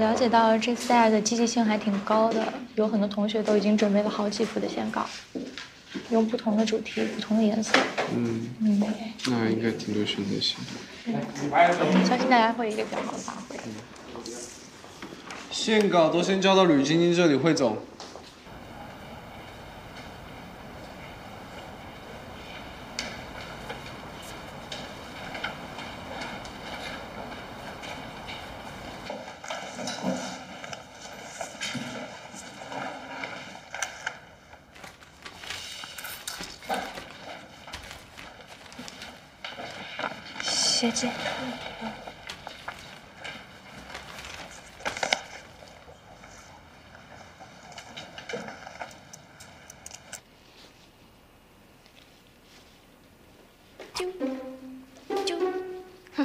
我了解到这次大家的积极性还挺高的，有很多同学都已经准备了好几幅的线稿，用不同的主题、不同的颜色。嗯，嗯，那应该挺多选择性。相信大家会有一个比较好的发挥。线稿都先交到吕晶晶这里汇总。学姐，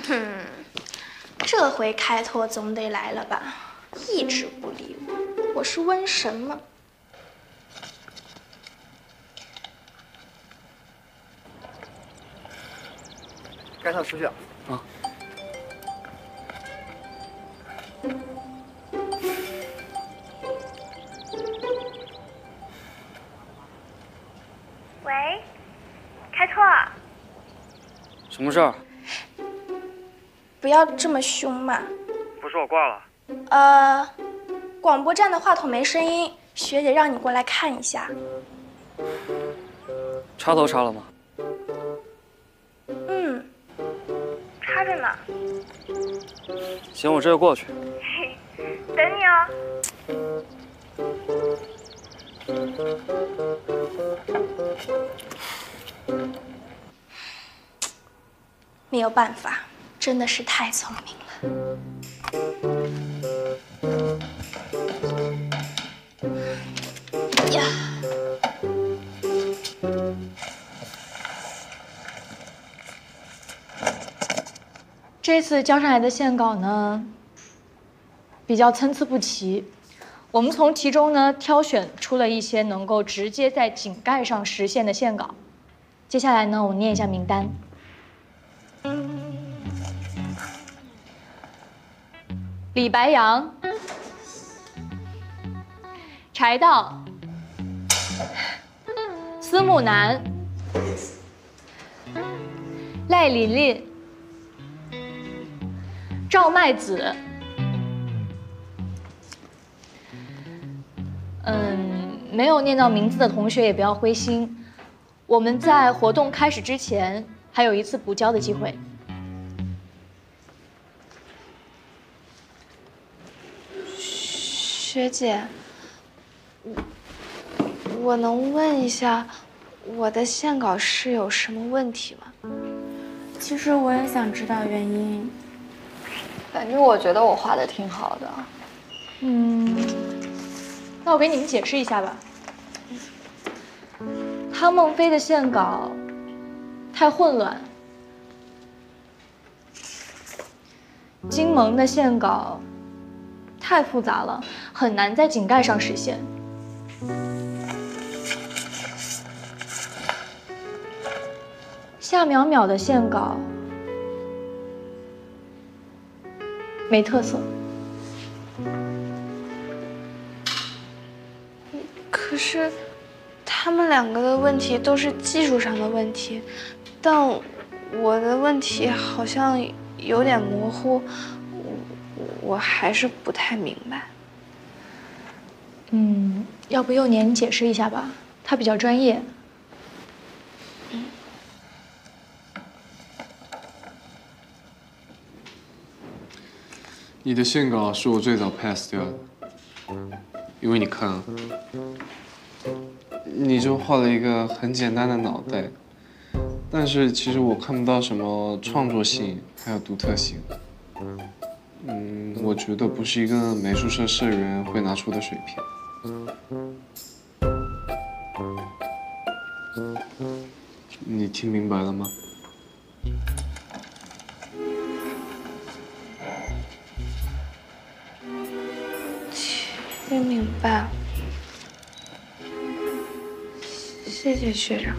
哼哼，这回开拓总得来了吧？一直不理我，我是瘟神吗？该他出去了。啊。不要这么凶嘛。不是我挂了。呃，广播站的话筒没声音，学姐让你过来看一下。插头插了吗？嗯，插着呢。行，我这就过去。等你哦。没有办法，真的是太聪明了。呀，这次交上来的线稿呢，比较参差不齐。我们从其中呢挑选出了一些能够直接在井盖上实现的线稿。接下来呢，我念一下名单。李白杨、柴道、司木南、赖琳琳、赵麦子，嗯，没有念到名字的同学也不要灰心，我们在活动开始之前还有一次补交的机会。学姐，我我能问一下，我的线稿是有什么问题吗？其实我也想知道原因。反正我觉得我画的挺好的。嗯，那我给你们解释一下吧。汤梦飞的线稿太混乱，金萌的线稿太复杂了，很难在井盖上实现。夏淼淼的线稿没特色。可是，他们两个的问题都是技术上的问题，但我的问题好像有点模糊，我我还是不太明白。嗯，要不幼年你解释一下吧，他比较专业。你的线稿是我最早 pass 掉的，因为你看啊，你就画了一个很简单的脑袋，但是其实我看不到什么创作性，还有独特性。嗯，我觉得不是一个美术社社员会拿出的水平。你听明白了吗？听明白了，谢谢学长。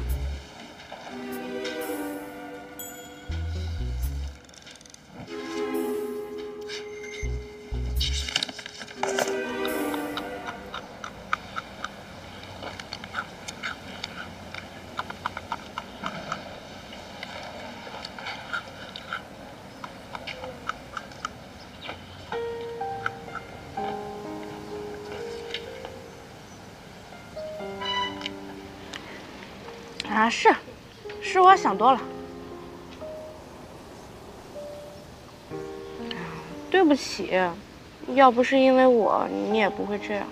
想多了。对不起，要不是因为我，你也不会这样。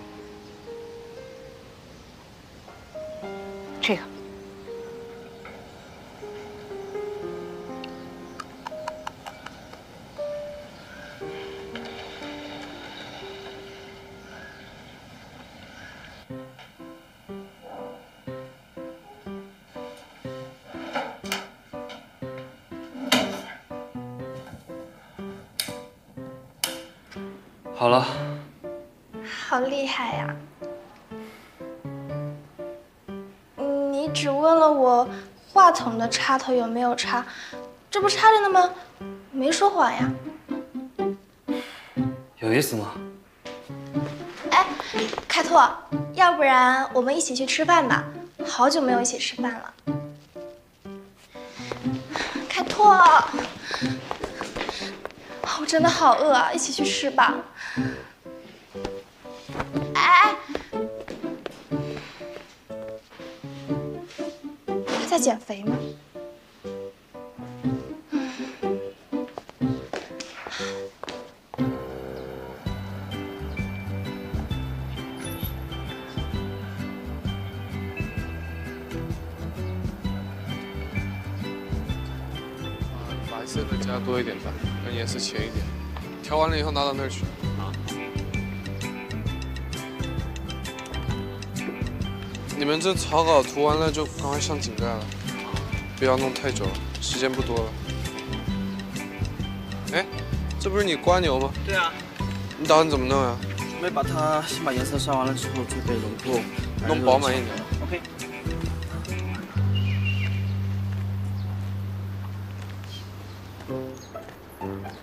好了，好厉害呀！嗯你只问了我话筒的插头有没有插，这不插着呢吗？没说谎呀。有意思吗？哎，开拓，要不然我们一起去吃饭吧？好久没有一起吃饭了。开拓，我真的好饿啊，一起去吃吧。减肥吗？白色的加多一点吧，让颜色浅一点。调完了以后拿到那儿去。啊。你们这草稿涂完了就赶快上井盖了，不要弄太久了，时间不多了。哎，这不是你瓜牛吗？对啊，你打算怎么弄呀？准备把它先把颜色上完了之后，准备轮廓，弄饱满一点。OK。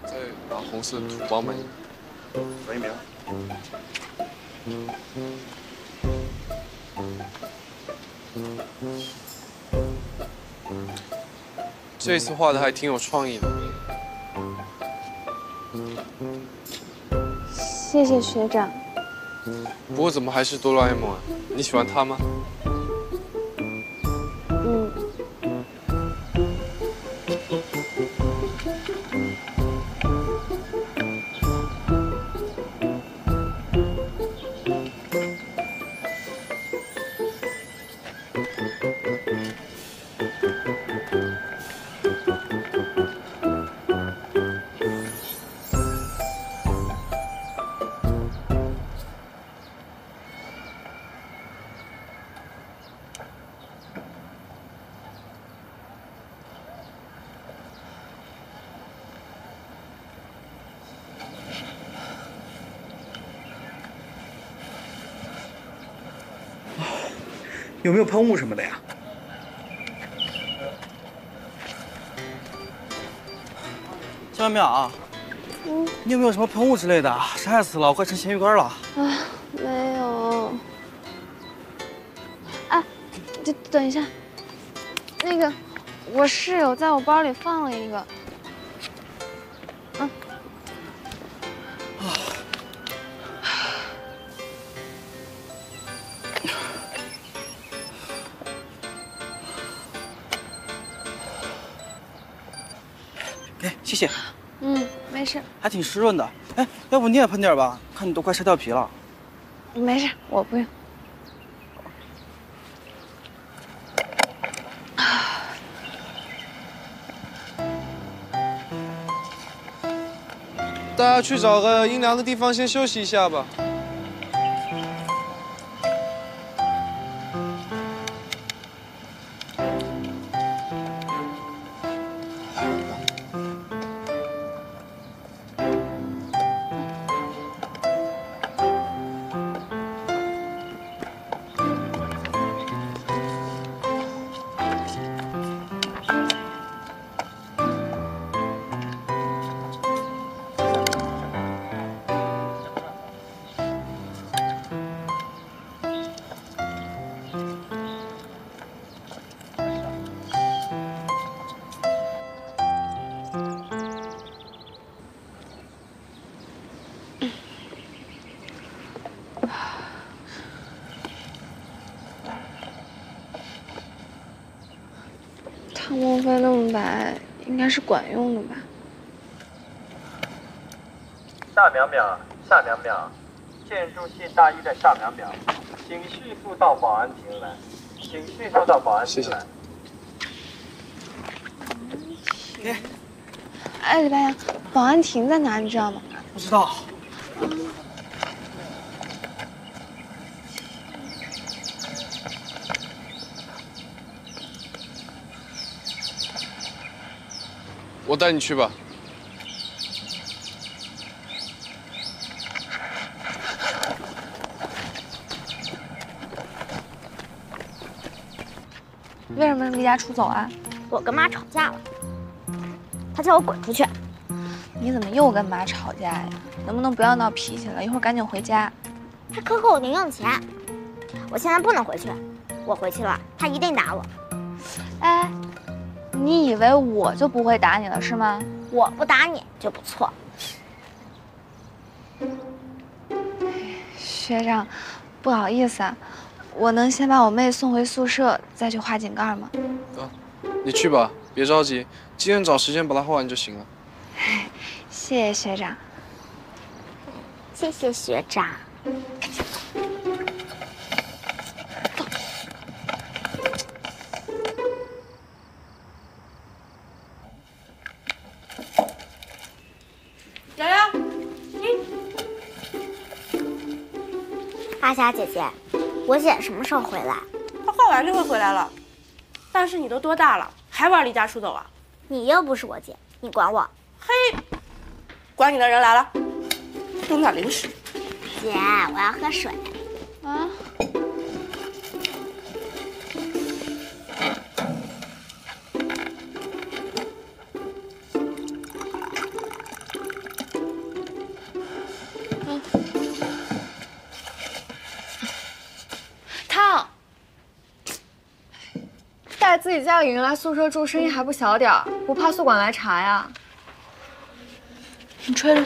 再把红色涂饱满一点。可以没有？这次画的还挺有创意的。谢谢学长。不过怎么还是哆啦 A 梦啊？你喜欢他吗？有没有喷雾什么的呀？江小淼啊，嗯，你有没有什么喷雾之类的？晒死了，我快成咸鱼干了。啊，没有。哎，等等一下，那个，我室友在我包里放了一个。还挺湿润的。哎，要不你也喷点吧？看你都快晒掉皮了。没事，我不用。大家去找个阴凉的地方先休息一下吧。是管用的吧？夏淼淼，夏淼淼，建筑系大一的夏淼淼，请迅速到保安亭来，请迅速到保安亭来。哎，李白杨，保安亭在哪？你知道吗？不知道。我带你去吧。为什么离家出走啊？我跟妈吵架了，她叫我滚出去。你怎么又跟妈吵架呀？能不能不要闹脾气了？一会儿赶紧回家。她克扣我零用钱，我现在不能回去。我回去了，她一定打我。哎，你以为我就不会打你了是吗？我不打你就不错。学长，不好意思啊，我能先把我妹送回宿舍，再去画井盖吗？啊，你去吧，别着急，今天找时间把它画完就行了。谢谢学长。谢谢学长。阿霞姐姐，我姐什么时候回来？她画完就会回来了。但是你都多大了，还玩离家出走啊？你又不是我姐，你管我？嘿，管你的人来了，弄点零食。姐，我要喝水。家里人来宿舍住，声音还不小点儿，不怕宿管来查呀？你吹着。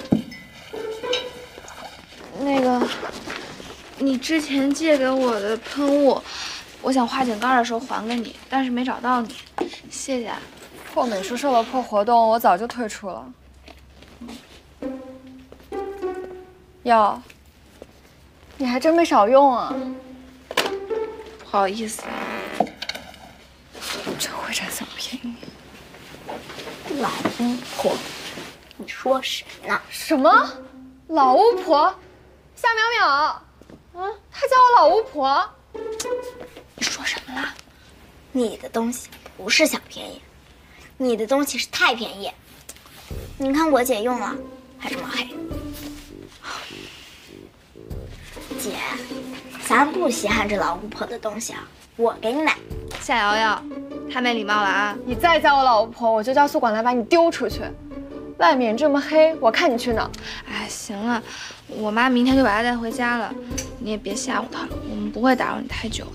那个，你之前借给我的喷雾，我想画井盖的时候还给你，但是没找到你，谢谢。破美术社的破活动，我早就退出了。哟，你还真没少用啊！不好意思，真会占小便宜。老巫婆，你说谁呢？什么？老巫婆？夏淼淼，啊，她叫我老巫婆。你说什么啦？你的东西不是小便宜，你的东西是太便宜。你看我姐用了，还这么黑。姐，咱不稀罕这老巫婆的东西啊，我给你买。夏瑶瑶，太没礼貌了啊！你再叫我老巫婆，我就叫宿管来把你丢出去。外面这么黑，我看你去哪？哎，行了，我妈明天就把她带回家了，你也别吓唬她了，我们不会打扰你太久了。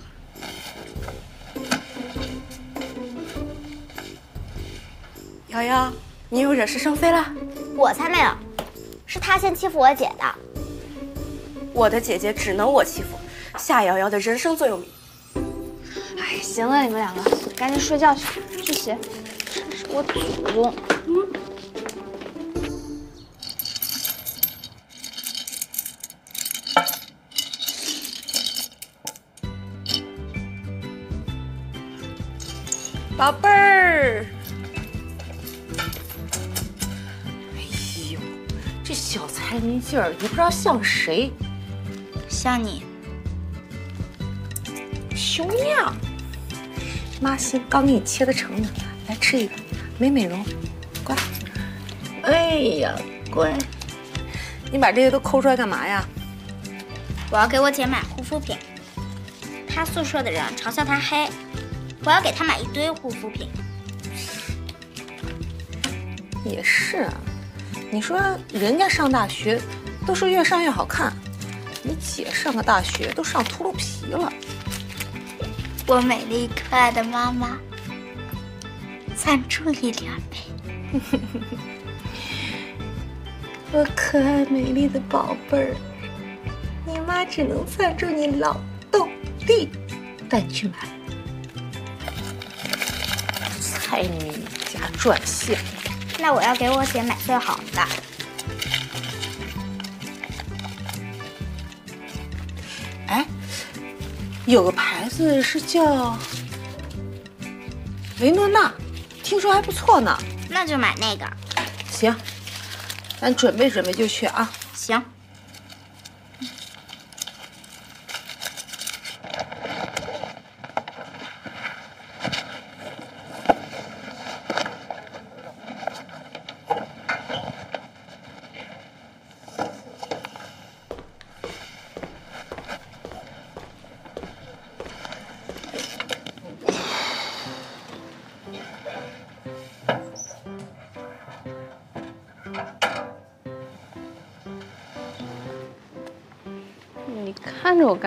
瑶瑶，你又惹是生非了？我才没有，是她先欺负我姐的。我的姐姐只能我欺负，夏瑶瑶的人生座右铭。哎，行了，你们两个赶紧睡觉去，去洗。这是我祖宗。嗯。宝贝儿。哎呦，这小财迷劲儿也不知道像谁。像你。熊样。妈新刚给你切的橙子，来吃一个，美美容，乖。哎呀，乖。你把这些都抠出来干嘛呀？我要给我姐买护肤品。她宿舍的人嘲笑她黑。我要给她买一堆护肤品。也是啊，你说人家上大学都是越上越好看，你姐上个大学都上秃噜皮了。我美丽可爱的妈妈，赞助一两杯。我可爱美丽的宝贝儿，你妈只能赞助你劳动力，带你去买。财白腻加转线。那我要给我姐买最好的。有个牌子是叫维诺娜，听说还不错呢。那就买那个。行，咱准备准备就去啊。行。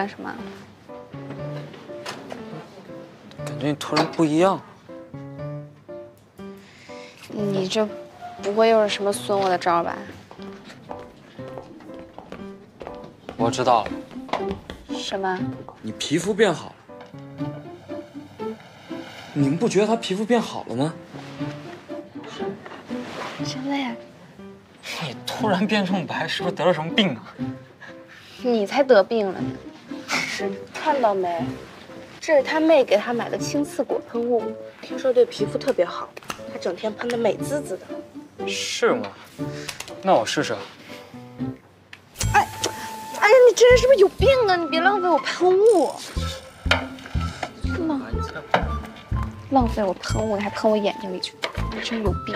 干什么？感觉你突然不一样。你这不会又是什么损我的招吧？我知道了，什么？你皮肤变好了。你们不觉得他皮肤变好了吗？真的呀？你突然变这么白，是不是得了什么病啊？你才得病了呢！看到没？这是他妹给他买的青刺果喷雾，听说对皮肤特别好，他整天喷的美滋滋的。是吗？那我试试。哎呀，你这人是不是有病啊？你别浪费我喷雾！浪浪费我喷雾，你还喷我眼睛里去，你真有病！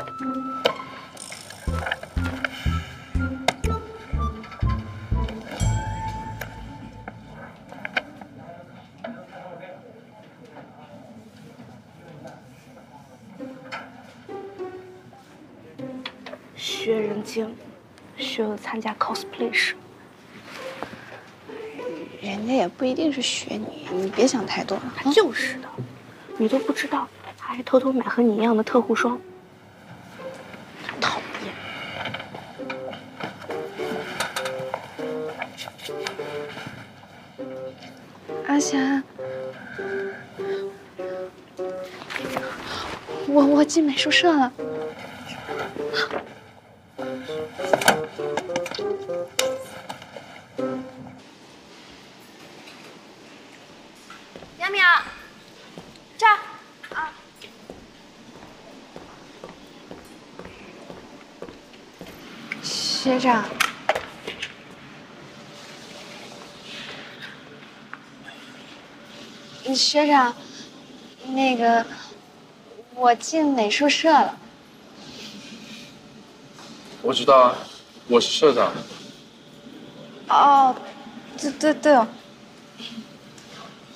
参加 cosplay 时，人家也不一定是学你，你别想太多了。就是的，你都不知道，他还偷偷买和你一样的特护霜，讨厌。阿霞，我我进美术社了。学长，学长，那个我进美术社了。我知道啊，我是社长。哦，对对对哦。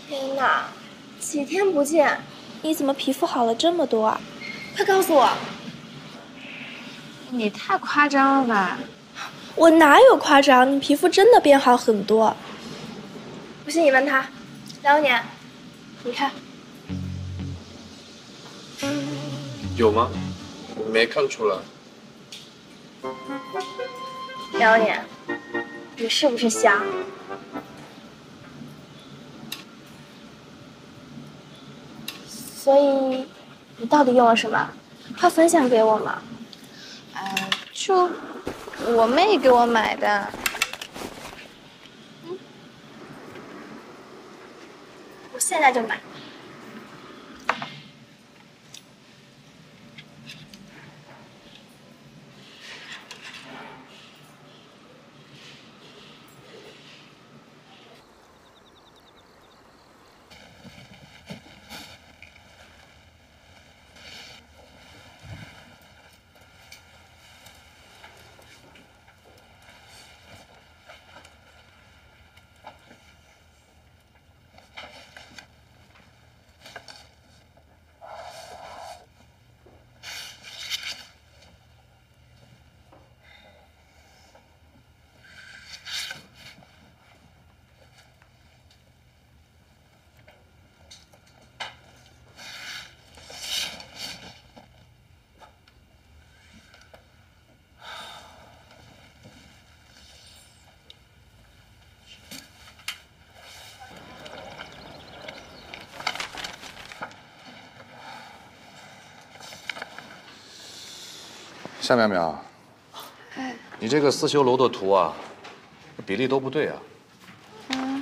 天哪，几天不见，你怎么皮肤好了这么多啊？快告诉我！你太夸张了吧？我哪有夸张？你皮肤真的变好很多。不信你问他，两年，你看。有吗？没看出来。两年，你是不是瞎？所以，你到底用了什么？快分享给我嘛！呃，就我妹给我买的。嗯我现在就买。夏淼淼，哎，你这个思修楼的图啊，比例都不对啊。嗯，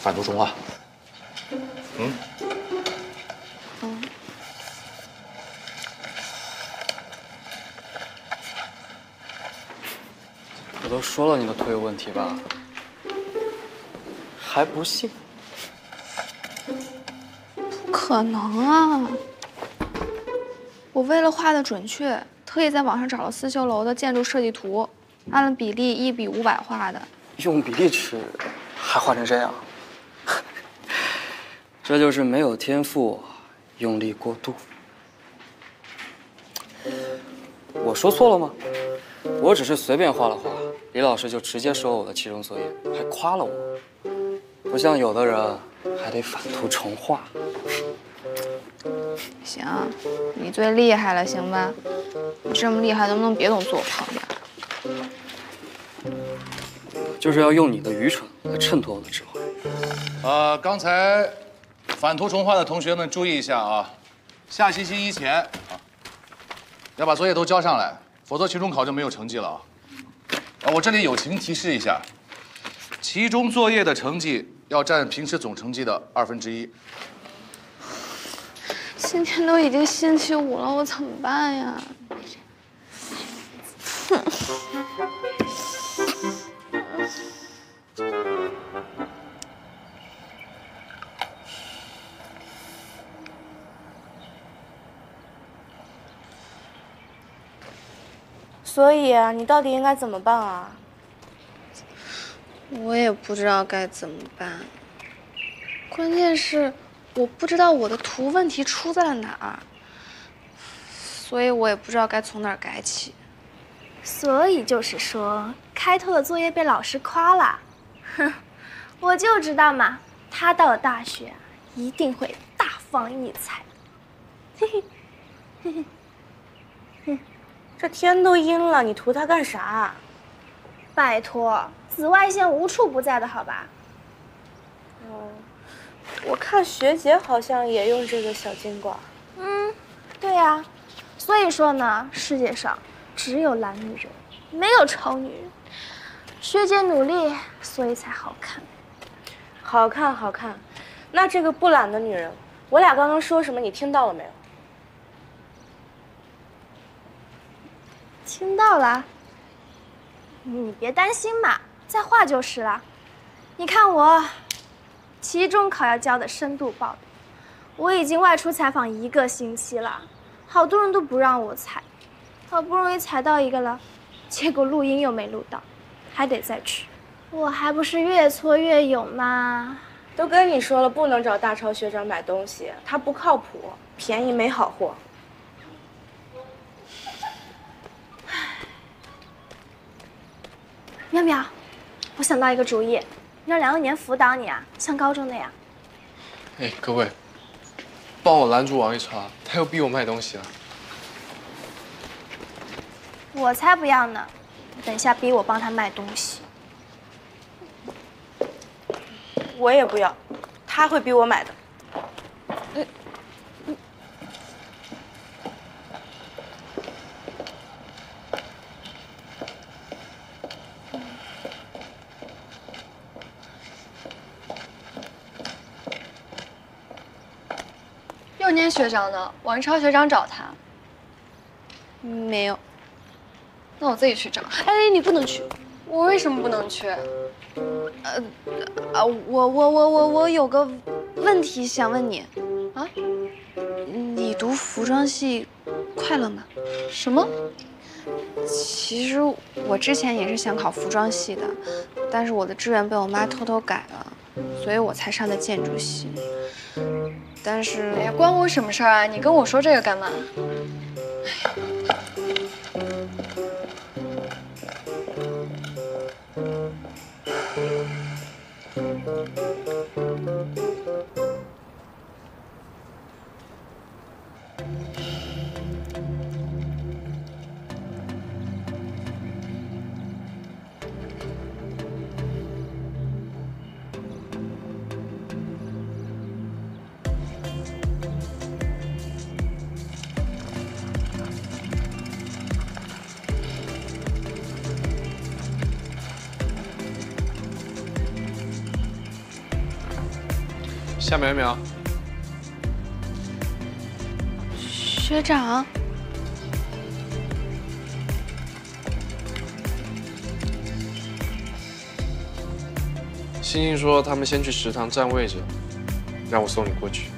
反图重画。嗯。嗯。我都说了你的图有问题吧，还不信？不可能啊！我为了画的准确，特意在网上找了思修楼的建筑设计图，按了比例一比五百画的。用比例尺，还画成这样？这就是没有天赋，用力过度。我说错了吗？我只是随便画了画，李老师就直接收了我的期中作业，还夸了我。不像有的人还得返图重画。行，你最厉害了，行吧？你这么厉害，能不能别总坐我旁边？就是要用你的愚蠢来衬托我的智慧。呃，刚才反图重画的同学们注意一下啊，下星期一前啊，要把作业都交上来，否则期中考就没有成绩了啊。啊，我这里友情提示一下，期中作业的成绩要占平时总成绩的二分之一。今天都已经星期五了，我怎么办呀？哼！所以啊，你到底应该怎么办啊？我也不知道该怎么办。关键是。我不知道我的图问题出在了哪儿，所以我也不知道该从哪儿改起。所以就是说，开拓的作业被老师夸了。哼，我就知道嘛，他到了大学一定会大放异彩。嘿嘿，嘿嘿，哼，这天都阴了，你涂它干啥？拜托，紫外线无处不在的好吧？哦。我看学姐好像也用这个小金管。嗯，对呀，所以说呢，世界上只有懒女人，没有丑女人。学姐努力，所以才好看。好看，好看。那这个不懒的女人，我俩刚刚说什么？你听到了没有？听到了。你别担心嘛，再画就是了。你看我。期中考要交的深度报道，我已经外出采访一个星期了，好多人都不让我采，好不容易采到一个了，结果录音又没录到，还得再去，我还不是越挫越勇吗？都跟你说了，不能找大超学长买东西，他不靠谱，便宜没好货。妙妙，我想到一个主意。让梁又年辅导你啊，像高中那样。哎，各位，帮我拦住王一川，他又逼我卖东西了。我才不要呢！等一下逼我帮他卖东西。我也不要，他会逼我买的。年学长呢？王超学长找他，没有。那我自己去找。哎，你不能去。我为什么不能去？呃，啊，我我我我我有个问题想问你。啊？你读服装系快乐吗？什么？其实我之前也是想考服装系的，但是我的志愿被我妈偷偷改了，所以我才上的建筑系。但是，哎呀，关我什么事儿啊？你跟我说这个干嘛？夏淼淼，学长，星星说他们先去食堂占位置，让我送你过去。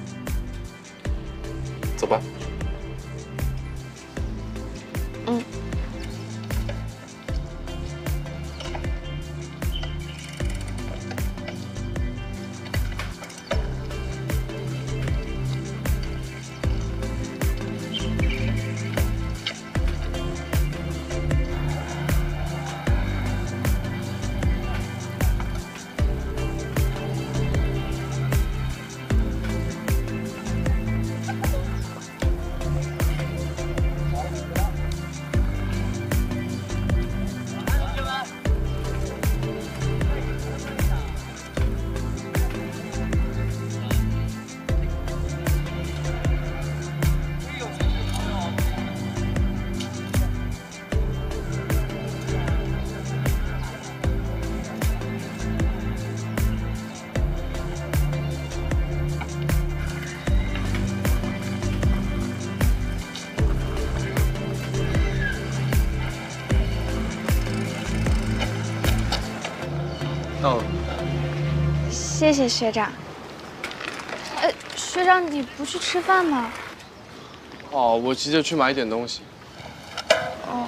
谢谢学长。呃，学长，你不去吃饭吗？哦，我急着去买点东西。哦，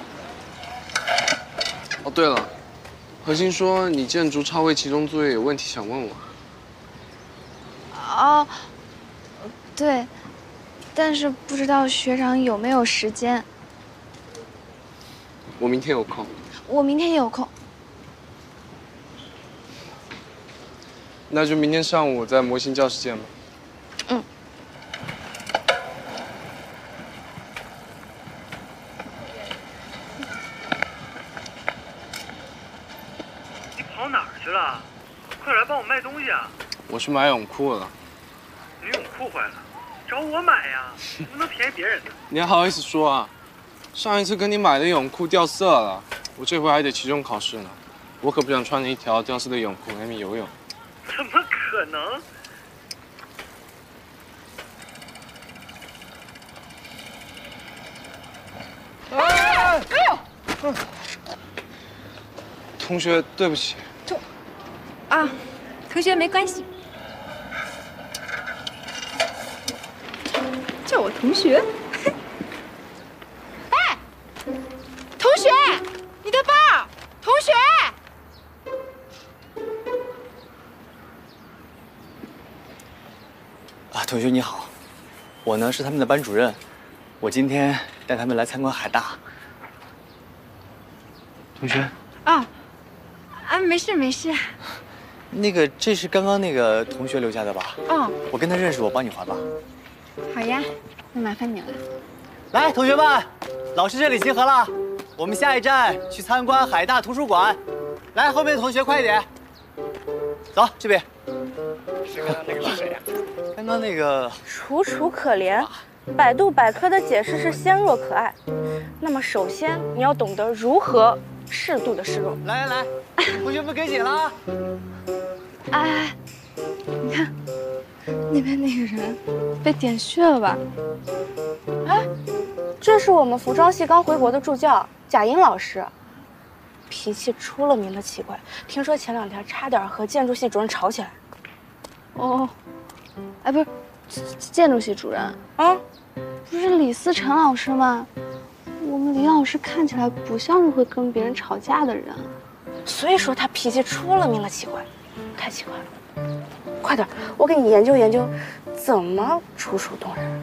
哦，对了，何欣说你建筑超位其中作业有问题想问我。哦，对，但是不知道学长有没有时间。我明天有空。我明天也有空。那就明天上午在模型教室见吧。嗯。你跑哪儿去了？快来帮我卖东西啊！我去买泳裤了。你泳裤坏了，找我买呀，不能便宜别人的。你还好意思说啊？上一次跟你买的泳裤掉色了，我这回还得期中考试呢，我可不想穿着一条掉色的泳裤外面游泳。怎么可能？哎呦！同学，对不起。同啊，同学没关系，叫我同学。我呢是他们的班主任，我今天带他们来参观海大。同学，啊，啊，没事没事。那个这是刚刚那个同学留下的吧？哦，我跟他认识，我帮你还吧。好呀，那麻烦你了。来，同学们，老师这里集合了，我们下一站去参观海大图书馆。来，后面的同学快一点，走这边。是刚刚那个是谁呀？刚刚那个楚楚可怜，百度百科的解释是纤弱可爱。那么首先你要懂得如何适度的示弱。来来来，同学们跟紧了啊！哎，你看，那边那个人被点穴了吧？哎，这是我们服装系刚回国的助教贾英老师，脾气出了名的奇怪。听说前两天差点和建筑系主任吵起来。哦，哎，不是，建筑系主任，啊，不是李思辰老师吗？我们李老师看起来不像是会跟别人吵架的人。所以说他脾气出了名的奇怪，太奇怪了。快点，我给你研究研究，怎么楚楚动人。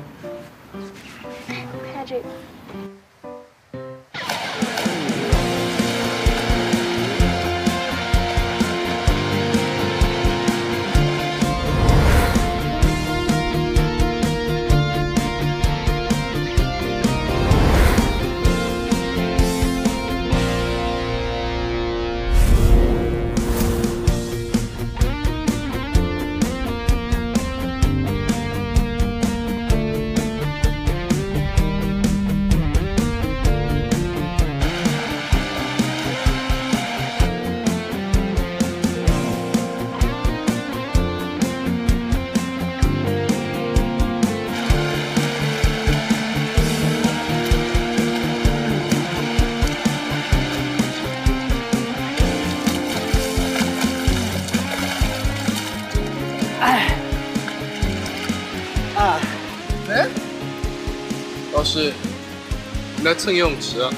你来蹭游泳池啊？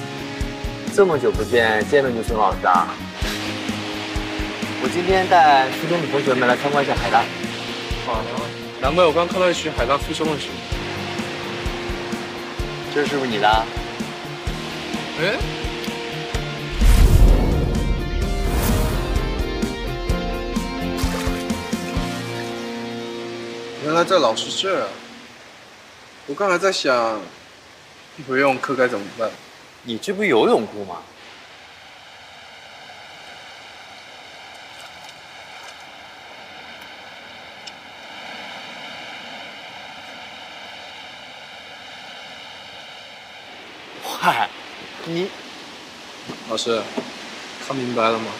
这么久不见，见了就孙老师啊！我今天带初中的同学们来参观一下海大。啊，难怪我刚看到一群海大附中的学生。这是不是你的？哎，原来在老师这儿啊！我刚才在想，游泳课该怎么办？你这不游泳裤吗？嗨，你老师，看明白了吗？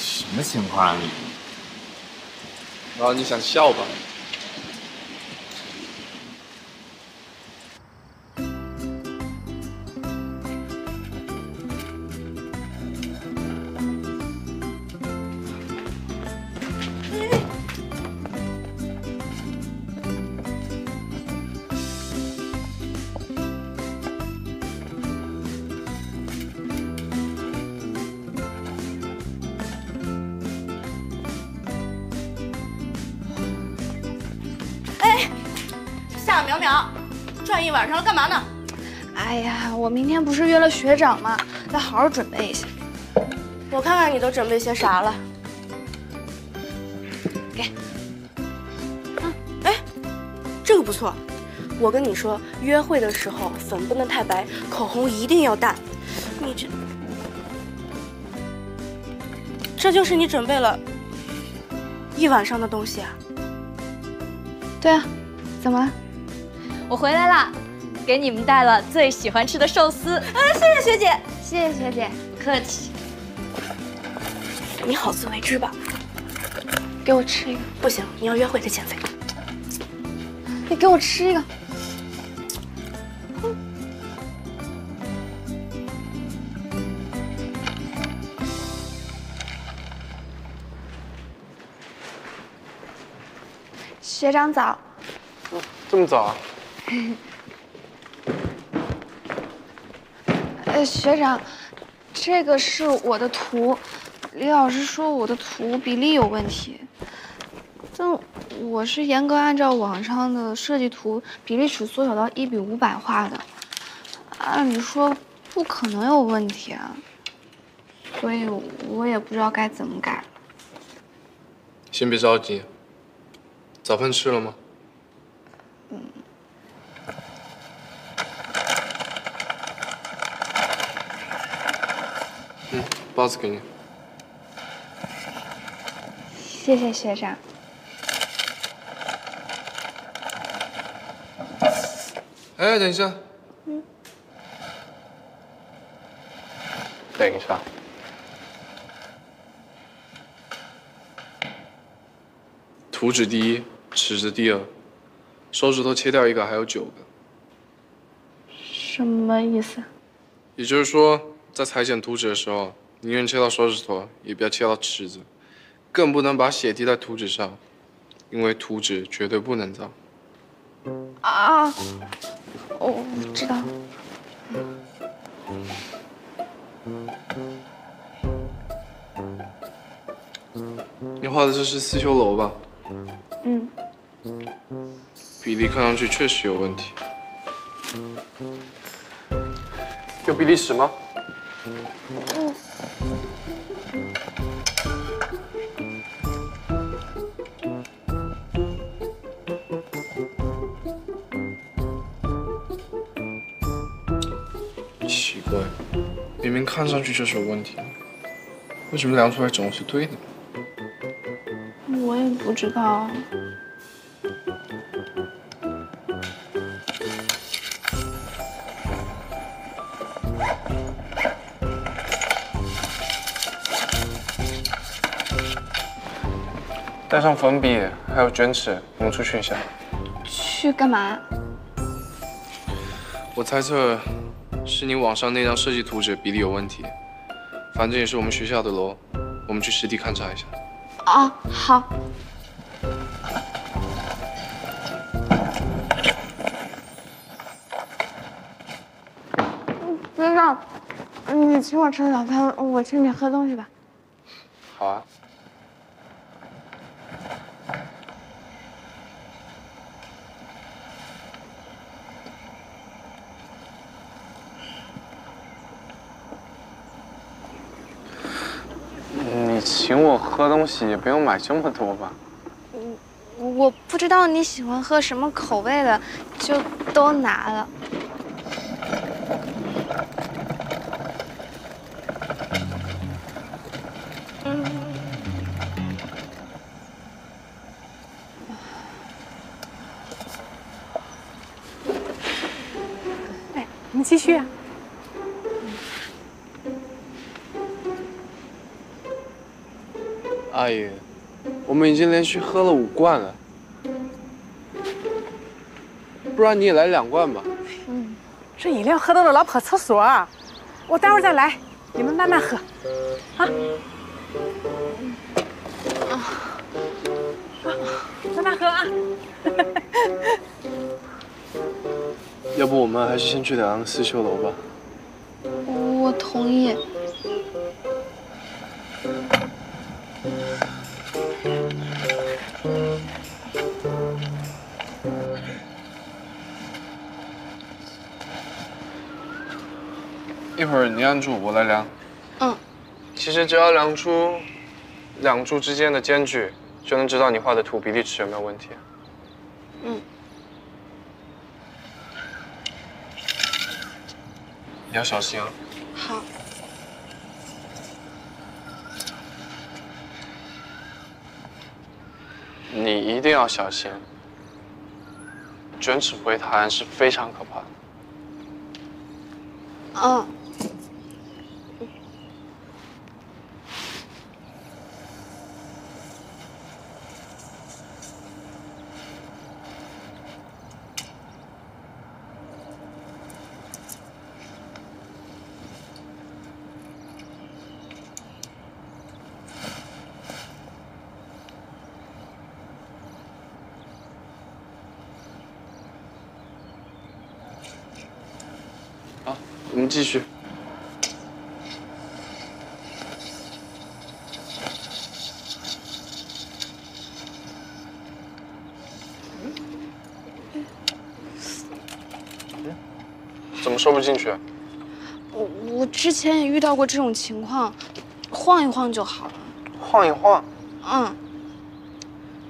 什么情况啊你？然后你想笑吧？我明天不是约了学长吗？得好好准备一下。我看看你都准备些啥了。给。啊，哎，这个不错。我跟你说，约会的时候粉不能太白，口红一定要淡。你这，这就是你准备了一晚上的东西啊？对啊，怎么了？我回来啦，给你们带了最喜欢吃的寿司。啊，谢谢学姐，谢谢学姐，客气。你好自为之吧。给我吃一个。不行，你要约会得减肥。你给我吃一个。学长早。这么早啊？呃，学长，这个是我的图，李老师说我的图比例有问题，但我是严格按照网上的设计图比例尺缩小到一比五百画的，按理说不可能有问题啊，所以我也不知道该怎么改。先别着急，早饭吃了吗？嗯。包子给你。谢谢学长。哎，等一下。嗯。等一下。图纸第一，尺子第二，手指头切掉一个，还有九个。什么意思？也就是说，在裁剪图纸的时候，宁愿切到手指头，也不要切到尺子，更不能把血滴在图纸上，因为图纸绝对不能脏。啊，我知道。你画的这是四修楼吧？嗯。比例看上去确实有问题。有比例尺吗？奇怪，明明看上去就是有问题，为什么量出来总是对的？我也不知道。带上粉笔，还有卷尺，我们出去一下。去干嘛？我猜测是你网上那张设计图纸比例有问题。反正也是我们学校的楼，我们去实地勘察一下。啊，好。你请我吃早餐，我请你喝东西吧。好啊。你请我喝东西也不用买这么多吧？我我不知道你喜欢喝什么口味的，就都拿了。阿姨，我们已经连续喝了五罐了，不然你也来两罐吧。嗯，这饮料喝到了老跑厕所，我待会儿再来，你们慢慢喝，啊。啊，慢慢喝啊。要不我们还是先去两个四秀楼吧。我同意。会儿你按住，我来量。嗯。其实只要量出两柱之间的间距，就能知道你画的图比例尺有没有问题。嗯。你要小心啊。好。你一定要小心，卷尺回弹是非常可怕的。嗯。们继续。怎么收不进去？我我之前也遇到过这种情况，晃一晃就好了。晃一晃。嗯，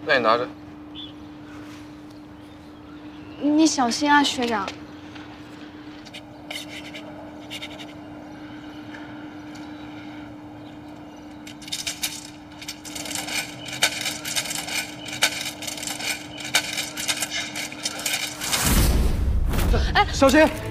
那你拿着。你小心啊，学长。小心！